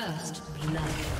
First blood.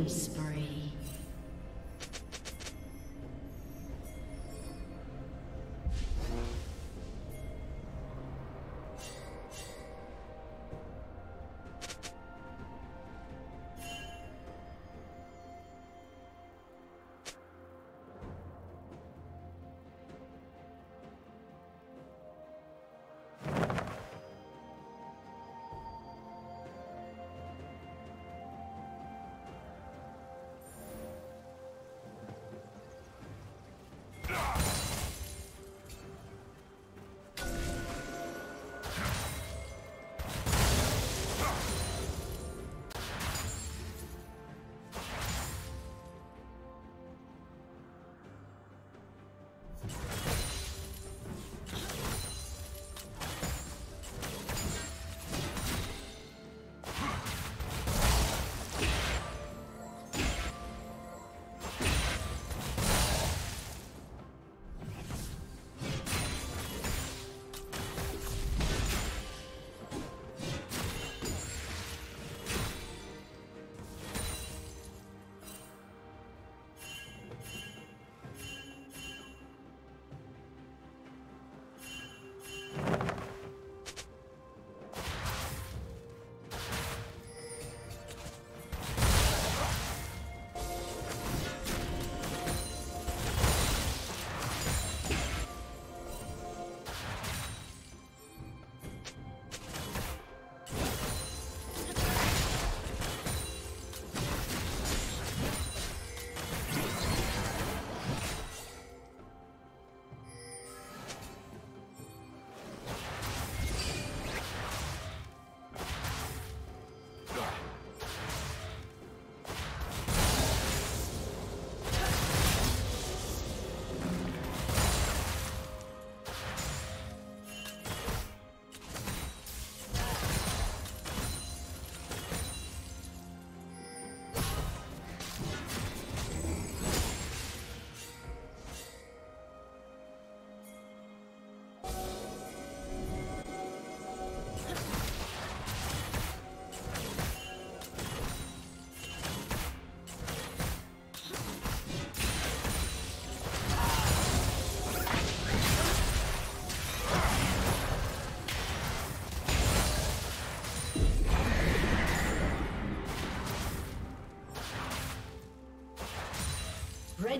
Killing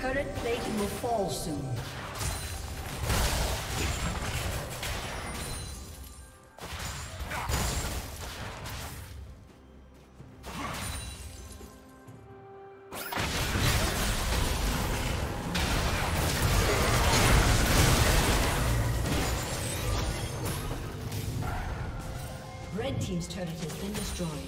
Turret plating will fall soon. Red Team's turret has been destroyed.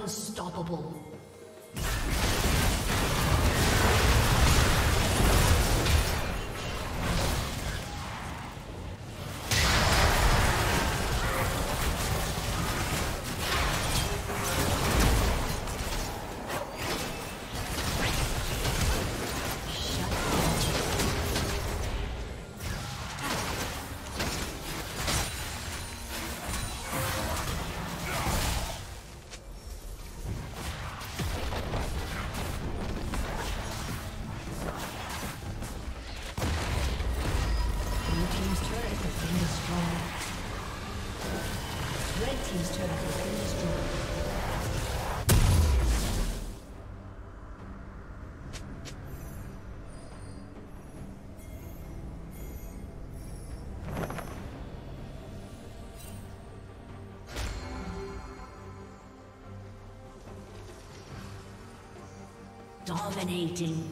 Unstoppable. Dominating.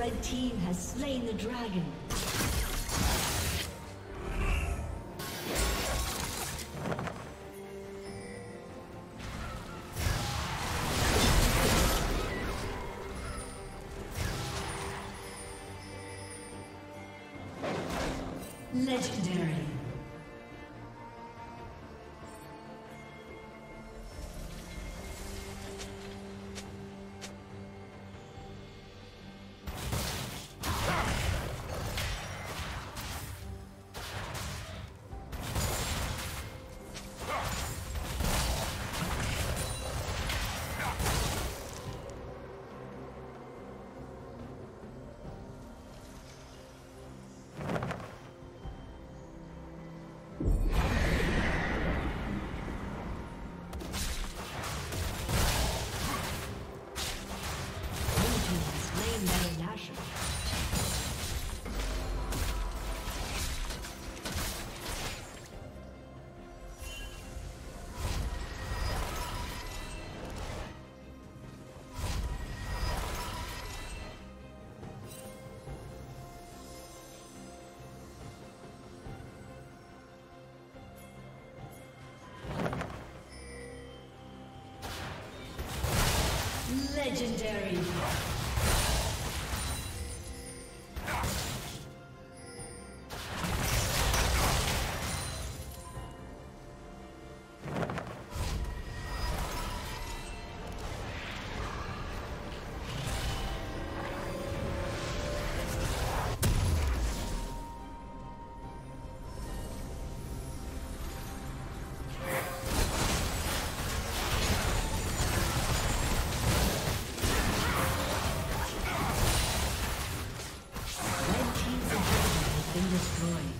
Red team has slain the dragon. Legendary. Legendary. destroyed.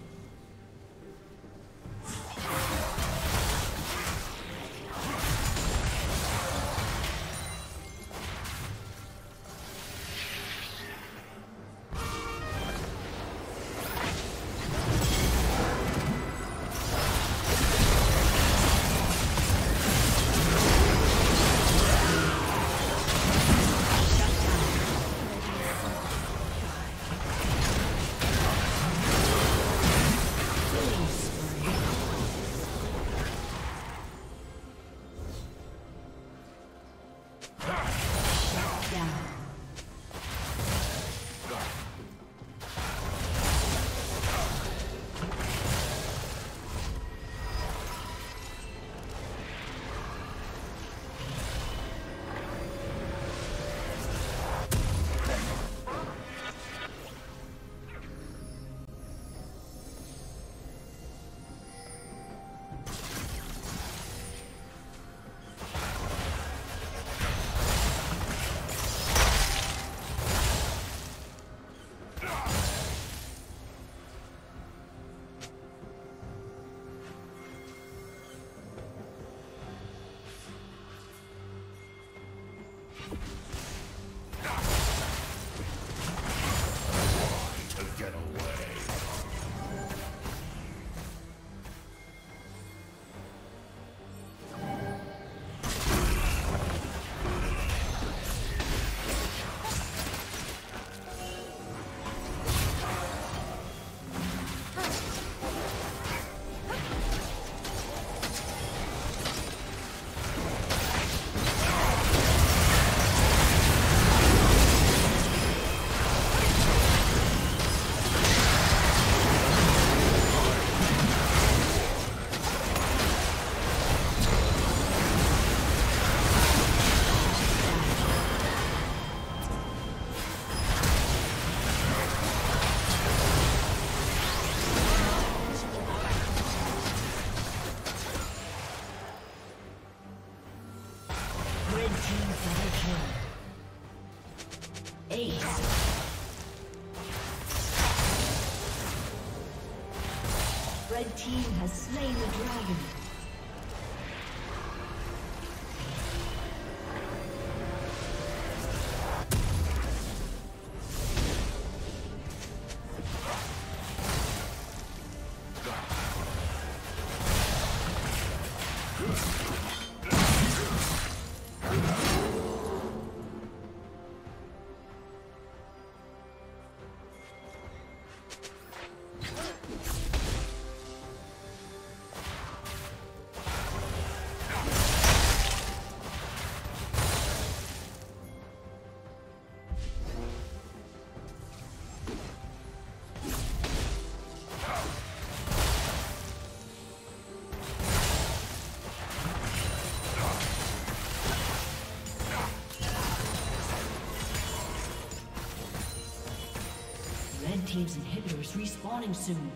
Team's inhibitors respawning soon.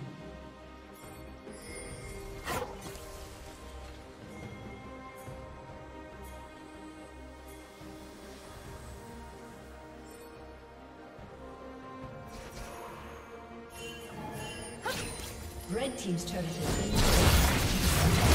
Red Team's turret has been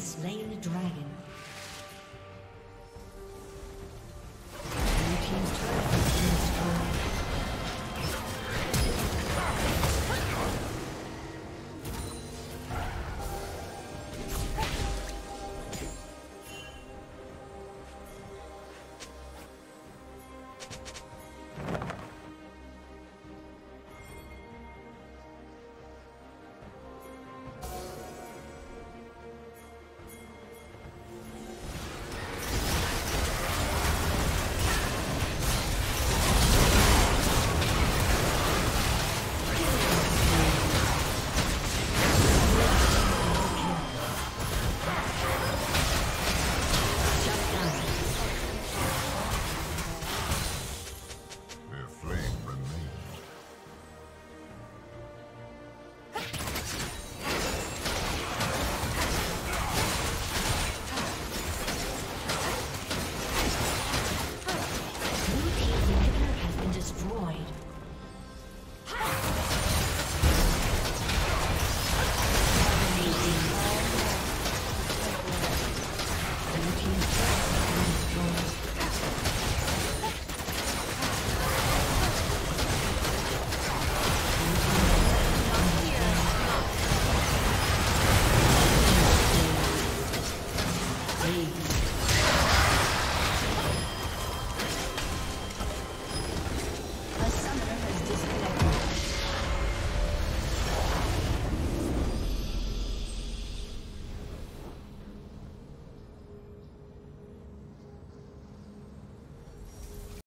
slain the dragon.